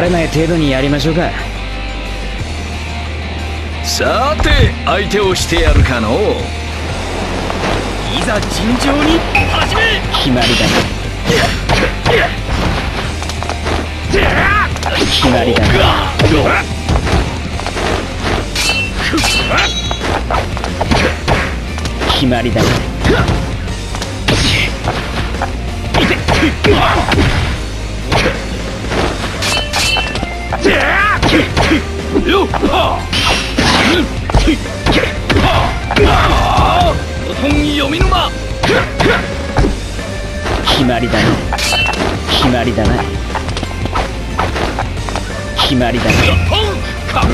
バレない程度にやりましょうか。さて相手をしてやるかの？いざ尋常に始め！決まりだな。決まりだな。決まりだな決まりだな。決まりだな。決まりだな。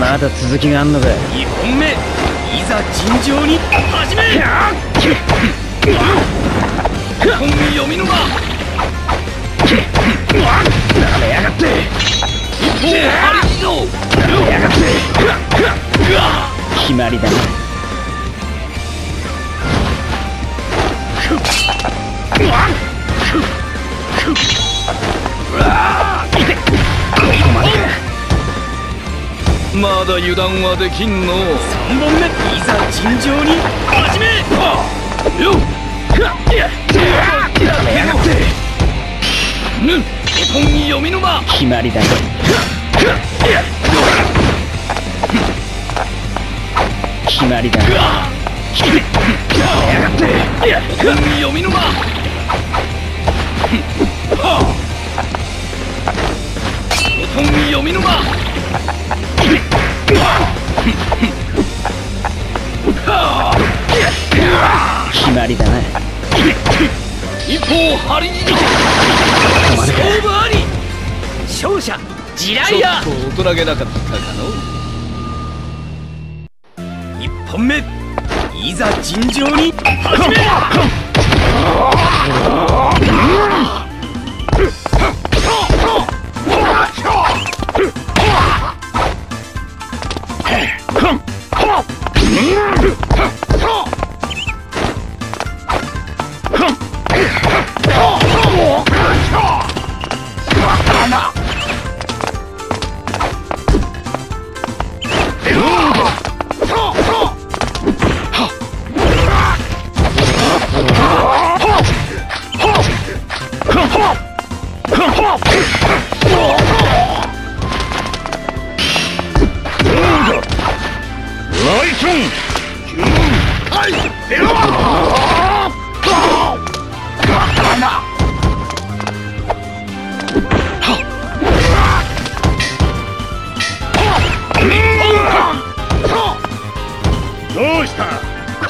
まだ続きがあんのか2本目いざ尋常に始め本読み沼なめやがなめやがって決まりだな。まだ油断はできんの。3本目いざ尋常に。始めよっ本読み沼決まりだな決まりだなやがって絵本読み沼絵本読み沼決まりだな一方張り切り勝負あり。勝者地雷だちょっと大人げなかったかの。一本目。いざ尋常に。始め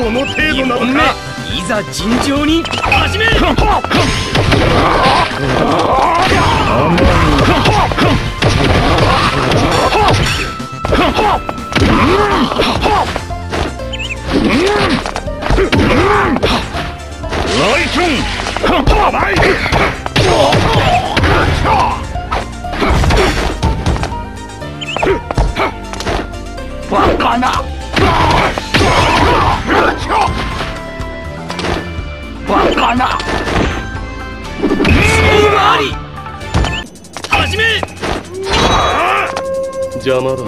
この程度なのか？いざ尋常に。始めライスンバカなバカなあり始め。邪魔だ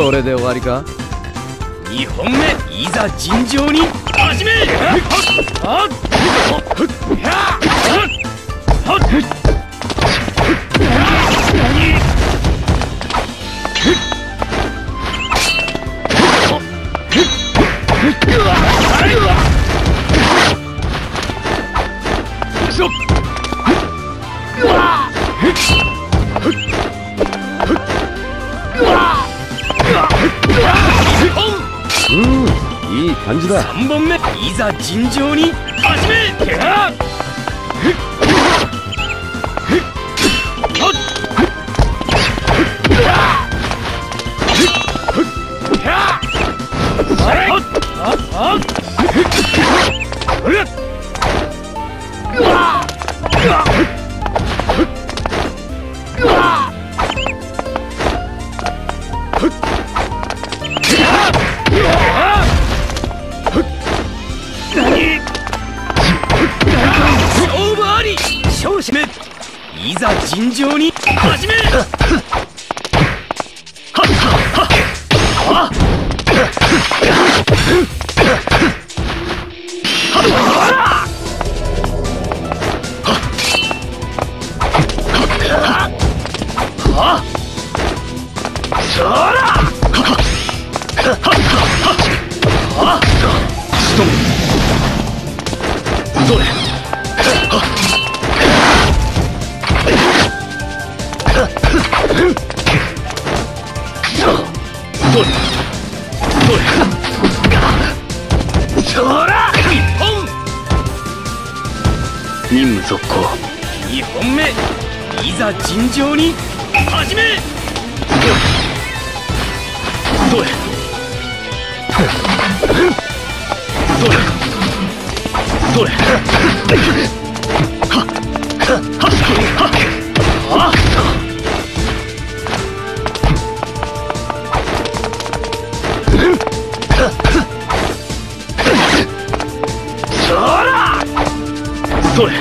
それで終わりか？2本目いざ尋常に。始め！感じだ。3本目いざ尋常に始め任務続行二本目いざ尋常に始めどれ。どれ。それ。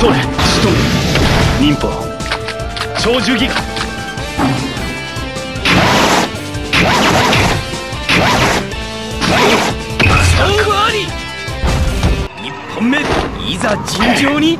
それ。仕留め忍法長寿ギガざ尋常に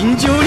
尋常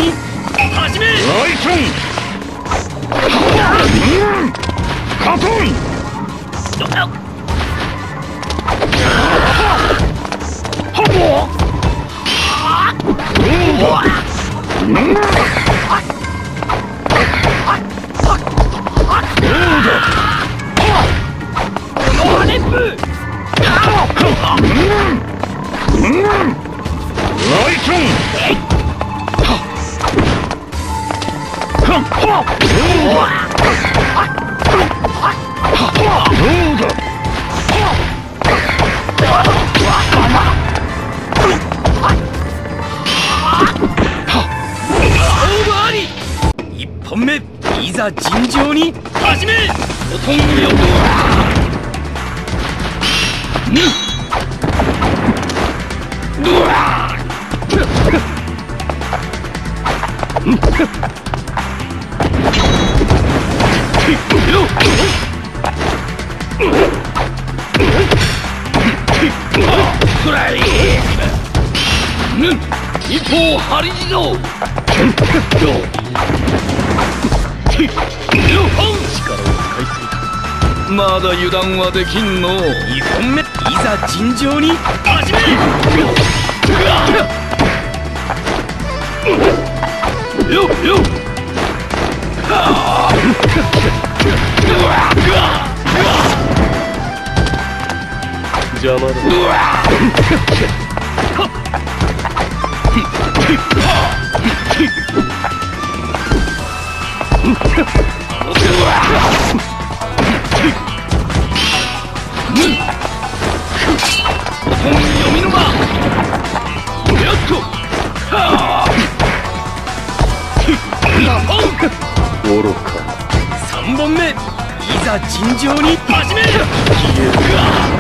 らい。うん。一方張り地蔵まだ油断はできんの。2本目。いざ尋常に。始めよっよっ。邪魔だ本読みの間やっとはあ愚か3本目いざ尋常に始める邪魔だ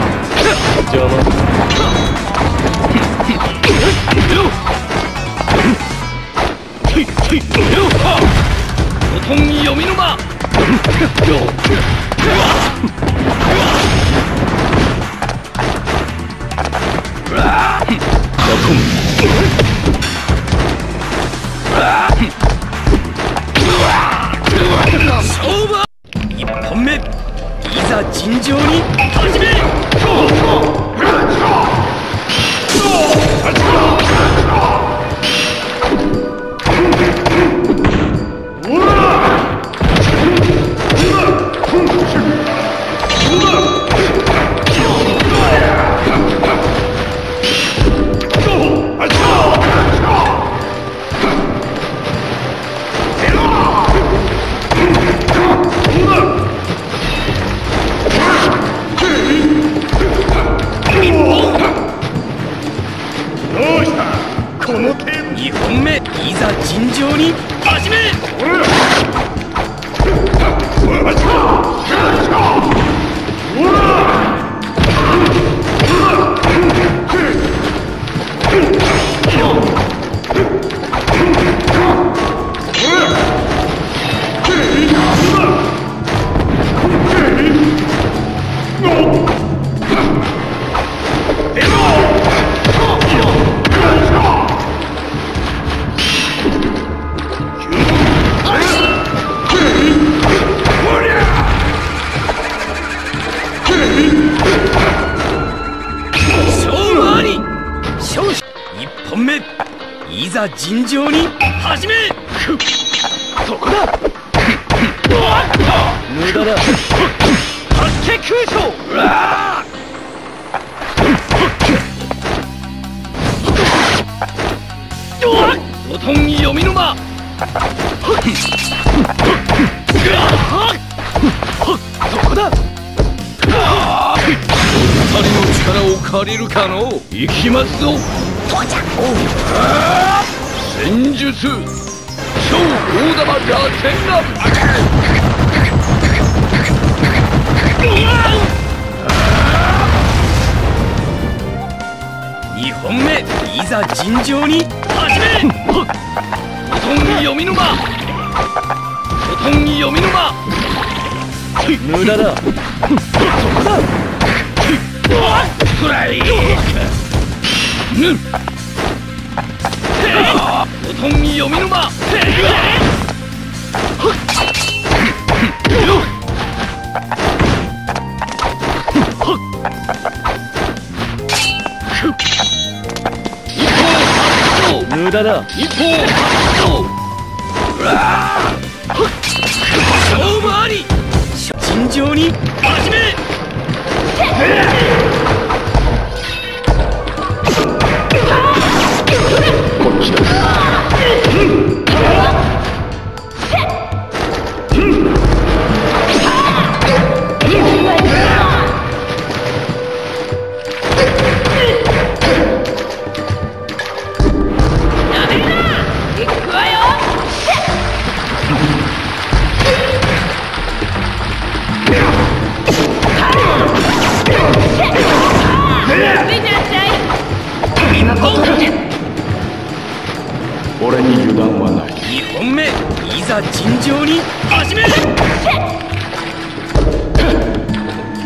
1本目。いざ尋常に始め借りるかの？行きますぞ。戦術。超大玉ラテンラ2本目。いざ尋常に始め。ほとん読みの間。ほとん読みの間。無駄だ くらいぬほとん。読みの間無駄だ。一方発動勝負あり尋常に始め monster. ざ尋常に始める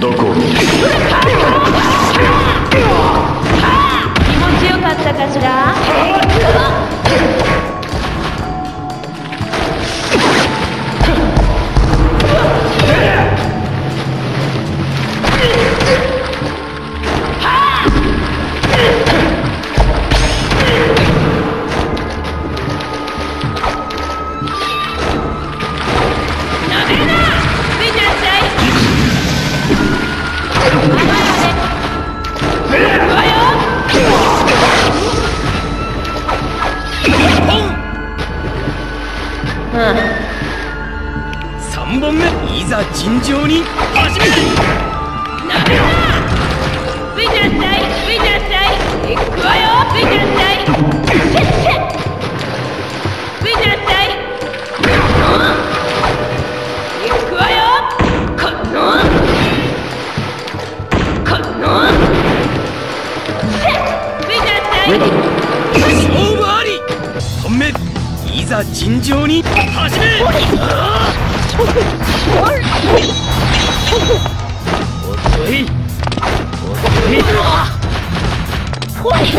どこに気持ちよかったかしら？ざ尋常に Hurry!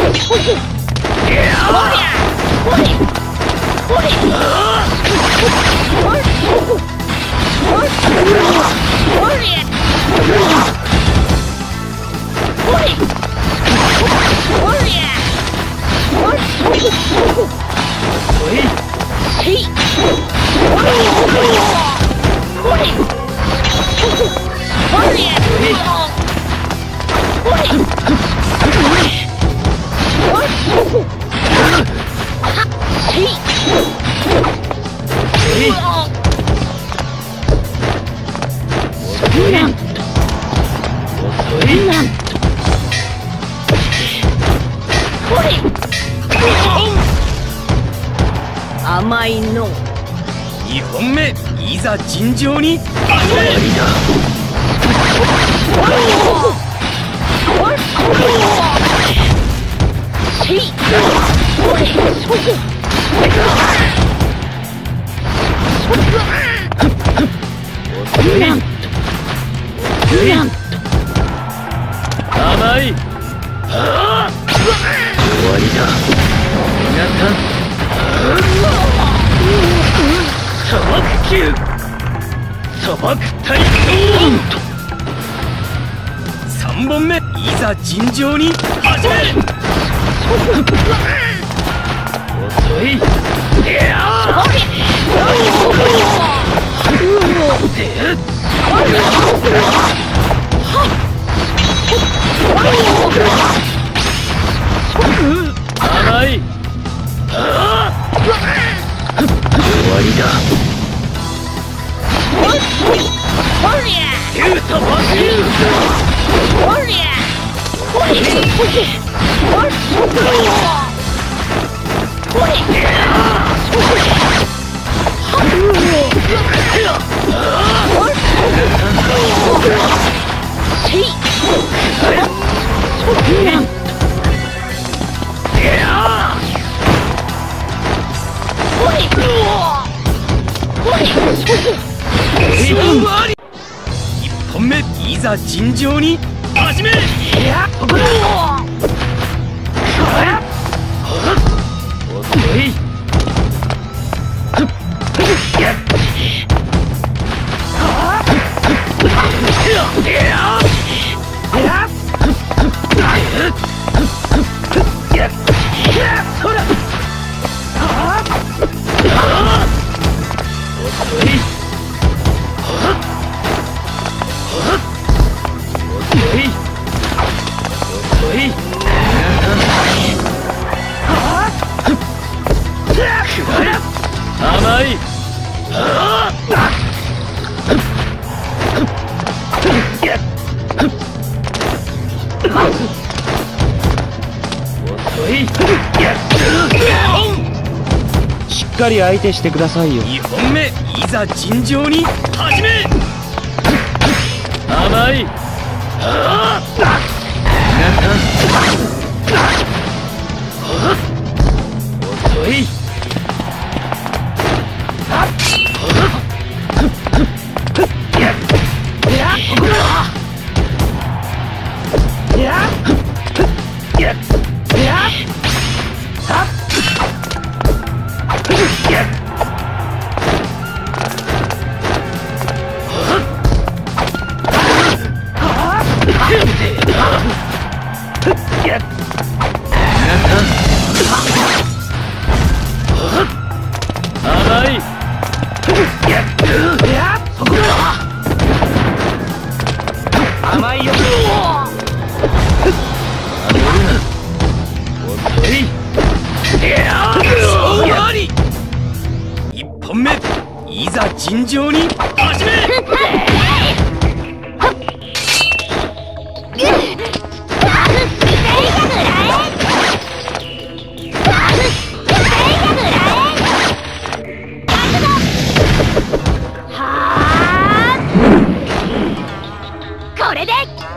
甘いの2本目いざ尋常に始める甘い終わりだ。皆さん砂漠級砂漠大将3本目いざ尋常に。始める遅い甘い終わりだ。竜と魔竜1本目いざ尋常に始める遅い。しっかり相手してくださいよ。2本目いざ尋常に始め。甘い。遅い。れで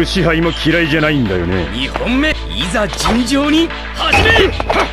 る支配も嫌いじゃないんだよね。2本目いざ尋常に始め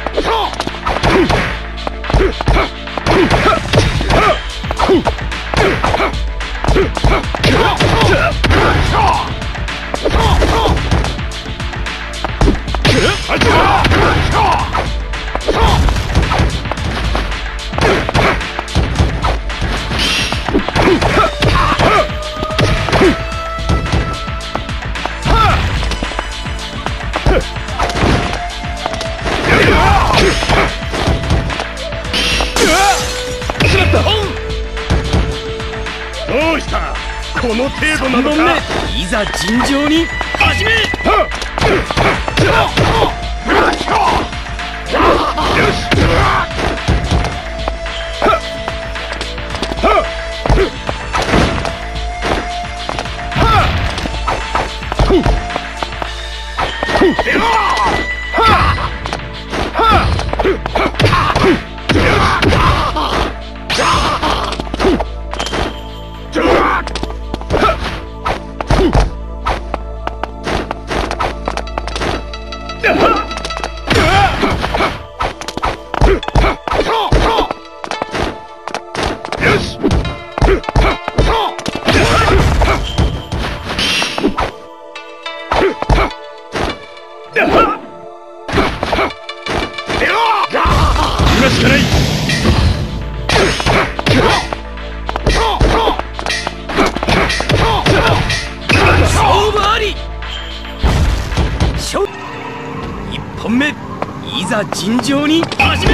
本目いざ尋常に。始め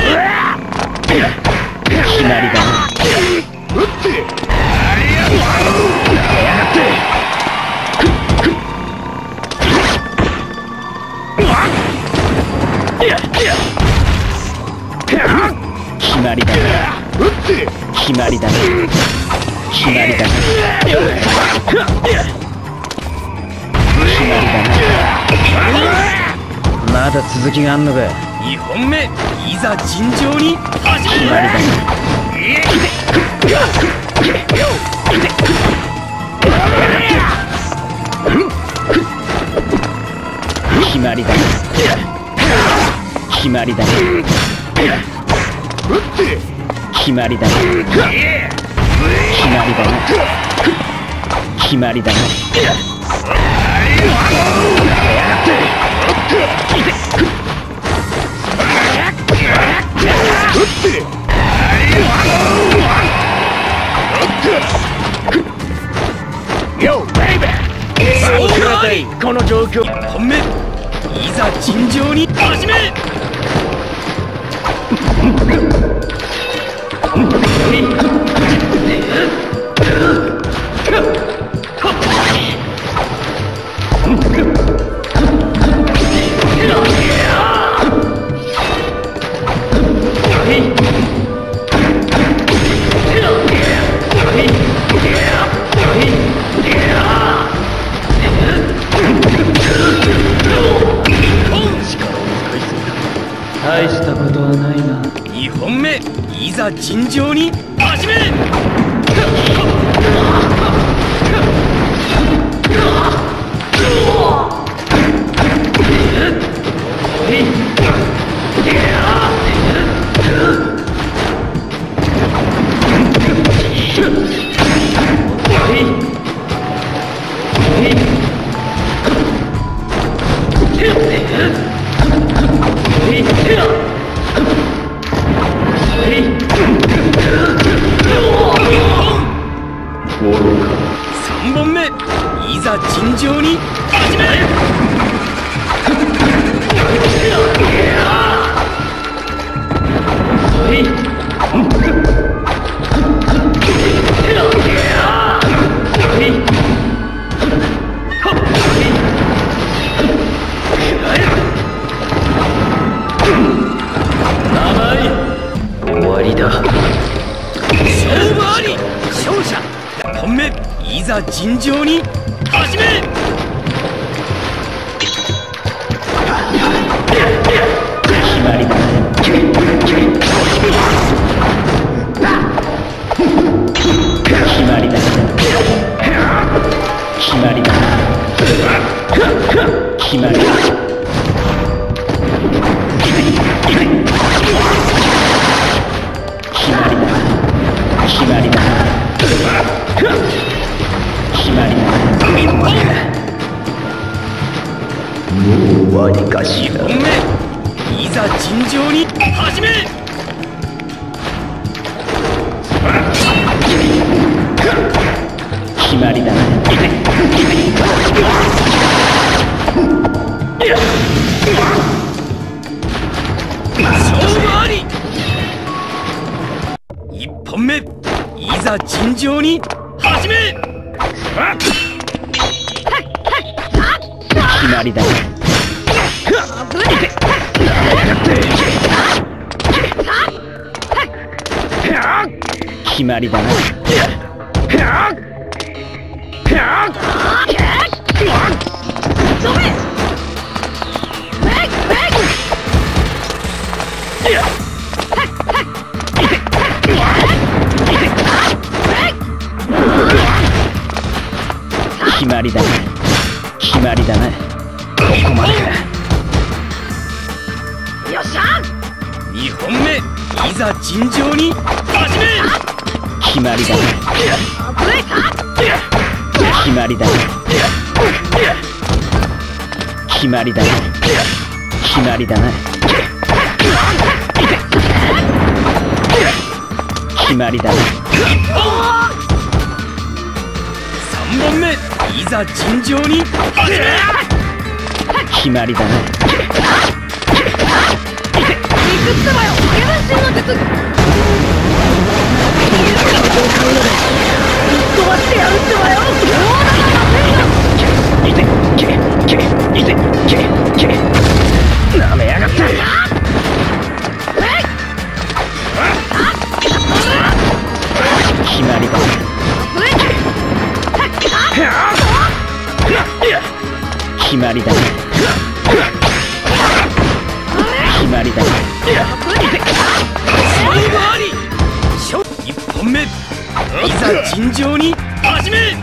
りだ。撃ってあやがってりだ撃ってりだりだりだまだ続きがあんのか2本目いざ尋常に。始決めまりだな。決まりだな決まりだな撃って決まりだな。決まりだな。決まりだなこの状況。1本目いざ尋常に。始め!大いざ尋常に決まりだ。な決まりだ。決まりだ。な決まりだ。な決まりだ。な1本終わりかし2本目いざ尋常に始め決まりだな勝負あり。1本目。いざ尋常に。始め。決まりだな決まりだな決まりだな決まりだなここまで。かよっしゃ2本目いざ尋常に始め決まりだな危ないか決まりだな決まりだな。決まりだな。決まりだな。3番目いざ尋常に。決まりだな。肉つばよ。下半身の術飛ばしてやるってばよ。決まりだ。決まりだ。いざ尋常に始め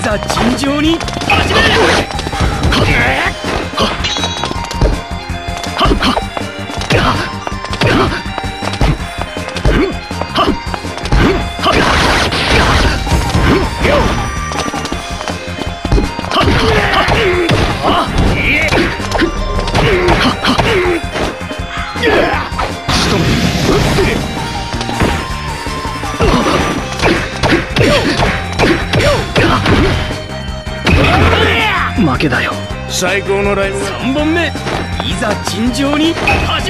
ざ尋常に。始める最高のライブ3本目？いざ尋常に始め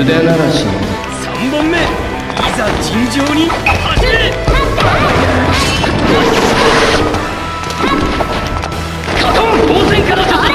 腕鳴らし。三3本目。いざ尋常に。走れカトン防戦から助性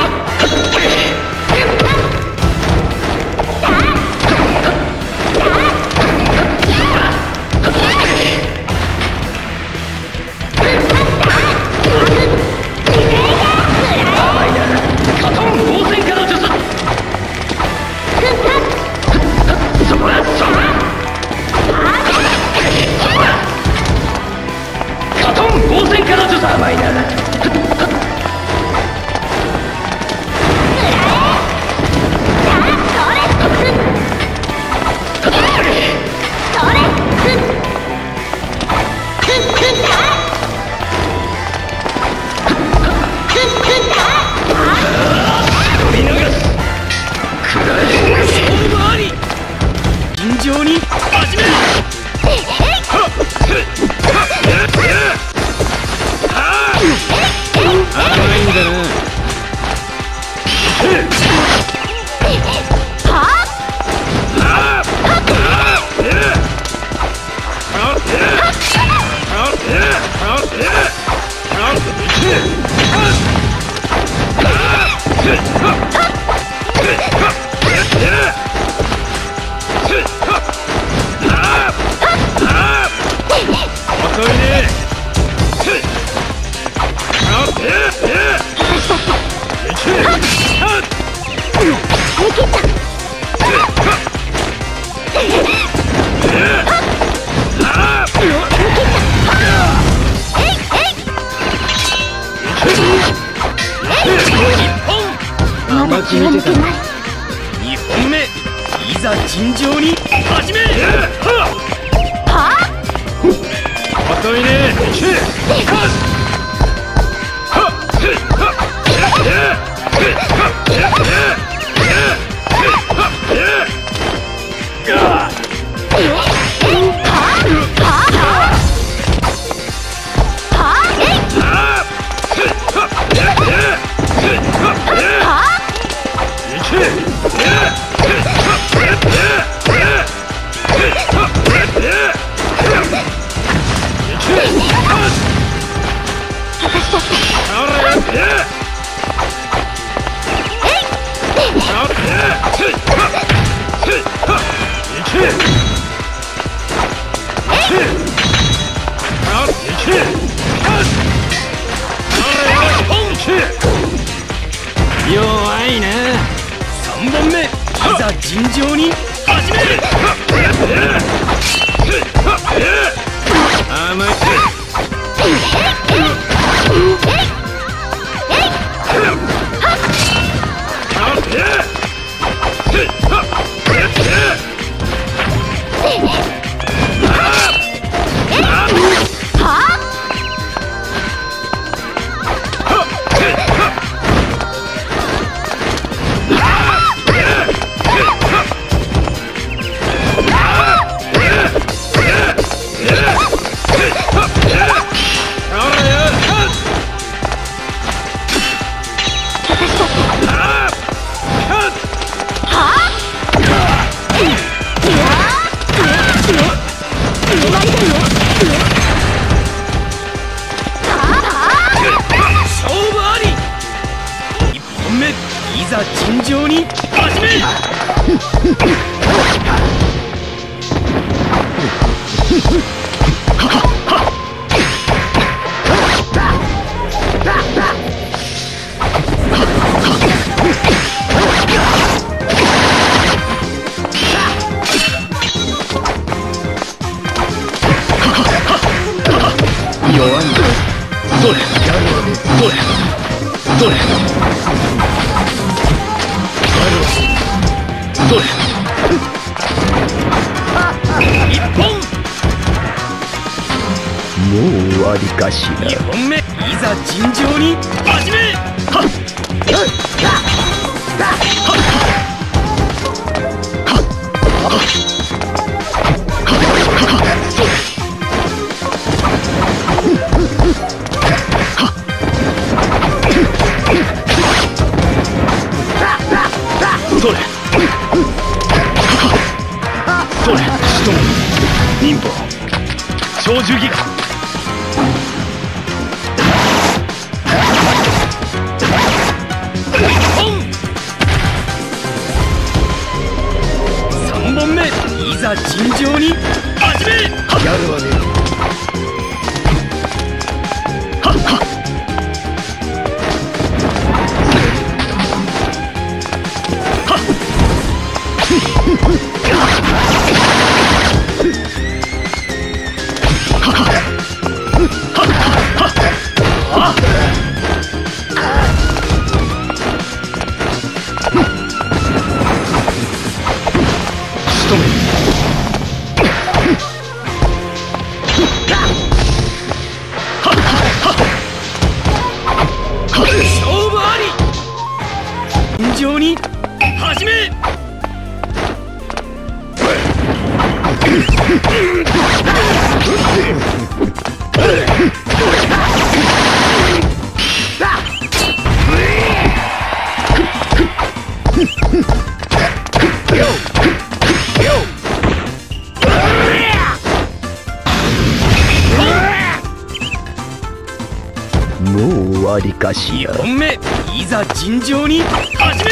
わりかしや本命いざ尋常に始め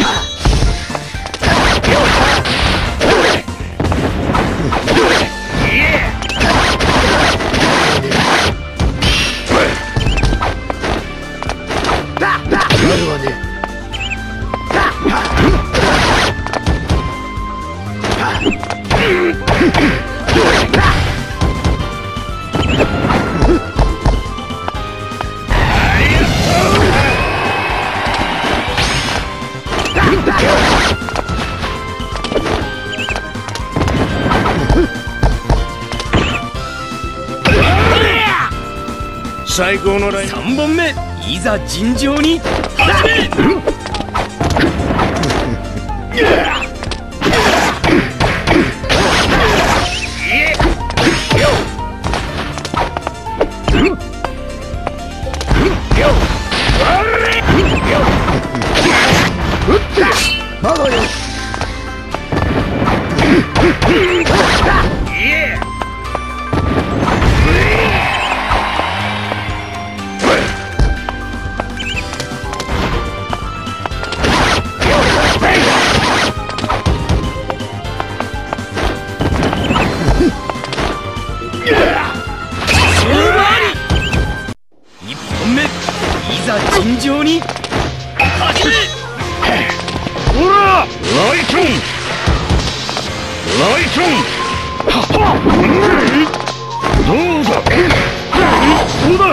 や3本目いざ尋常に。始めうんざ尋常に。走れほらライトンライトン。どうだどうだ？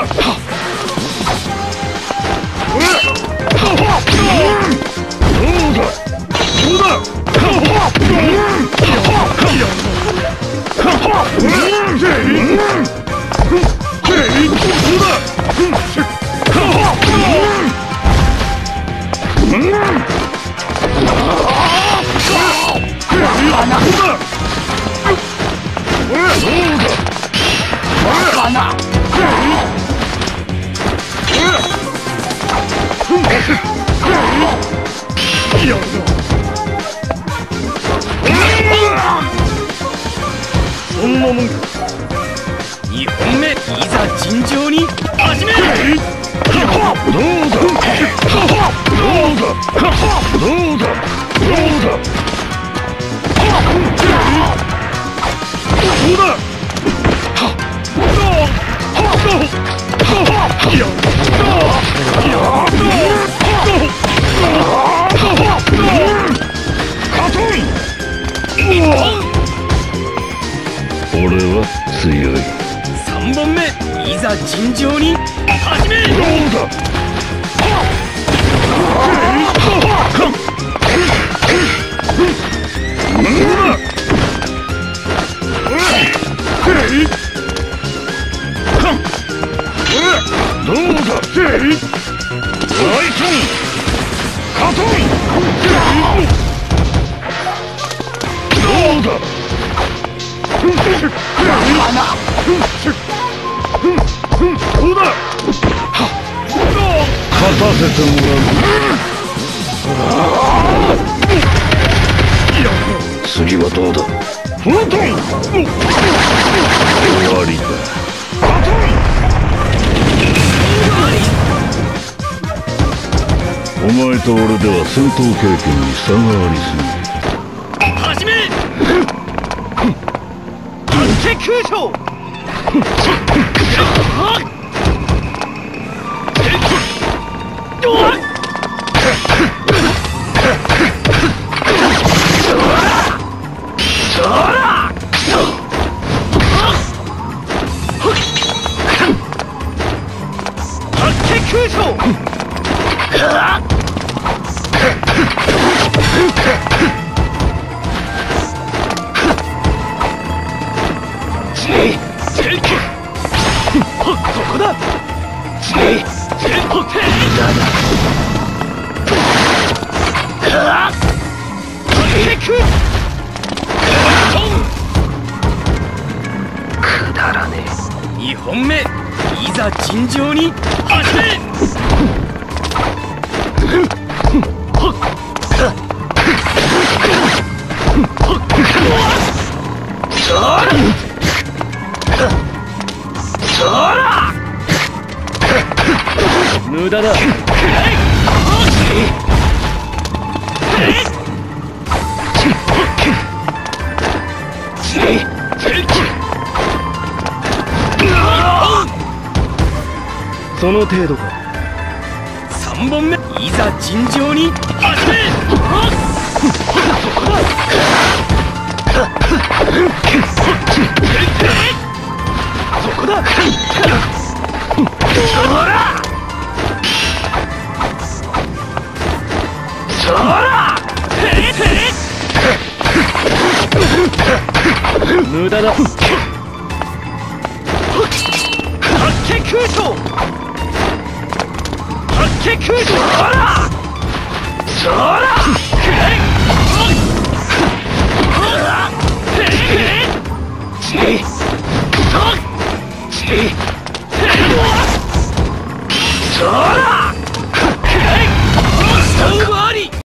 ざ尋常に。始め。どうだ？どうだライトンカトンどうだど勝たせてもらう、次はどうだ終わりだお前と俺では戦闘経験に差がありすぎる始め一騎空将手くだらねえ。2本目いざ尋常に始め無駄だ。その程度か。3本目。いざ尋常に。始めそこだ無駄だ発見空将発見空将ほらそらくれそらくれ